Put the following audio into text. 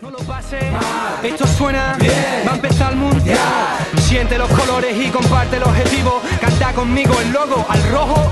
No lo pases, esto suena, bien, va a empezar el mundial. Siente los colores y comparte el objetivo. Canta conmigo el logo al rojo.